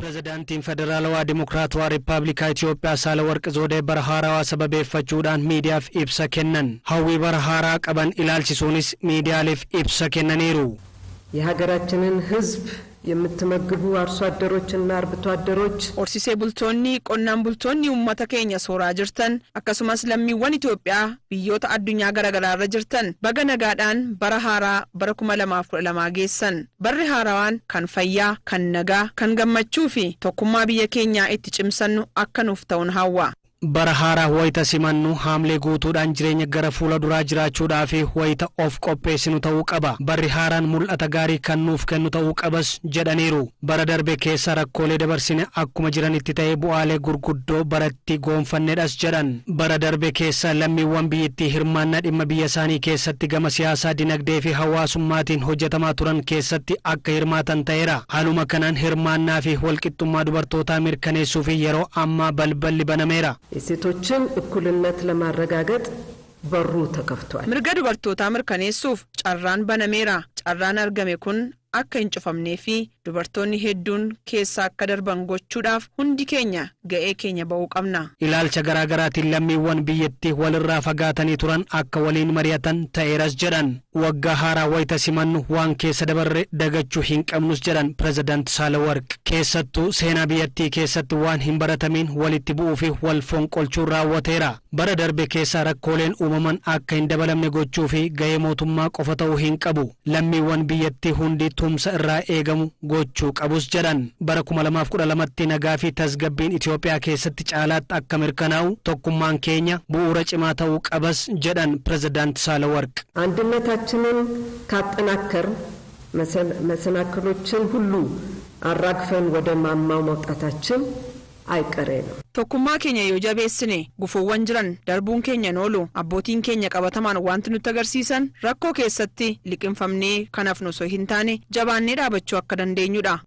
Pireezidaantiin Federaalawaa Dimokiraatawaa Rippaabilikaa Itoophiyaa Saalawarqi Zoodee bara haarawaa sababeeffachuudhaan miidiyaaf ibsa kennan. Hawwii bara haaraa qaban ilaalchisuunis miidiyaaleef ibsa kennaniiru. የሀገራችንን ሕዝብ የምትመግቡ አርሶ አደሮችና አርብቶ አደሮች Horsiisee bultoonni qonnaan bultoonni uummata keenya sooraa jirtan akkasumas lammiiwwan Itoophiyaa biyyoota addunyaa garaagaraa irra jirtan baga nagaadhaan bara haaraa bara kuma lamaaf kudha lamaa geessan barri haarawaan kan fayyaa kan nagaa kan gammachuu fi tokkummaa biyya keenyaa itti cimsannu akka nuuf ta'uun hawwa. Bara haaraa wayita simannu haamlee guutuudhaan jireenya gara fuula duraa jiraachuudhaa fi wayita of qopheessinu ta'uu qaba. Barri haaraan mul'ata gaarii kan nuuf kennu ta'uu qabas jedhaniiru. Bara darbe keessa rakkoolee dabarsine akkuma jiranitti ta'ee bu'aalee gurguddoo baratti goonfannedhas jedhan. Bara darbe keessa lammiiwwan biyyattii hirmaannaa dhimma biyya isaanii keessatti gama siyaasaa dinagdee fi hawaasummaatiin hojjetamaa turan keessatti akka hirmaatan ta'eera. Haaluma kanaan hirmaannaa fi walqixxummaa dubartootaa mirkaneessuu fi yeroo ammaa balballi banameera. የሴቶችን እኩልነት ለማረጋገጥ በሩ ተከፍቷል። Mirga dubartootaa mirkaneessuuf carraan banameera. Carraan argame kun akka hin cufamnee fi dubartoonni hedduun keessa akka darban gochuudhaaf hundi keenya ga'ee keenya ba'uu qabna. Ilaalcha garaagaraatiin lammiiwwan biyyattii walirraa fagaatanii turan akka waliin mari'atan ta'eeras jedhan. Waggaa haaraa wayita simannu waan keessa dabarre dagachuu hin qabnus jedhan pireezidaant Saalawarq. Keessattuu seenaa biyyattii keessatti waan hin baratamiin walitti bu'uu fi wal fonqolchuun raawwateera. Bara darbe keessa rakkooleen uumaman akka hin dabalamne gochuu fi ga'ee mootummaa qofa ta'uu hin qabu. Lammiiwwan biyyattii hundi tumsa irraa eegamu gochuu qabus jedhan. Bara 2012tti nagaa fi tasgabbiin Itoophiyaa keessatti caalaatti akka mirkanaa'u tokkummaan keenya bu'uura cimaa ta'uu qabas jedhan pireezidaant Saalawarq. አንድነታችንን ካጠናከር መሰናክሎችን ሁሉ አራግፈን ወደ ማማው መውጣታችን Tokkummaa keenya yoo jabeessine gufuuwwan jiran darbuun keenya oolu abbootiin keenya qabatamaan wanti nutti agarsiisan rakkoo keessatti liqinfamnee kan hafnu osoo hin taane jabaannee dhaabachuu akka dandeenyudha.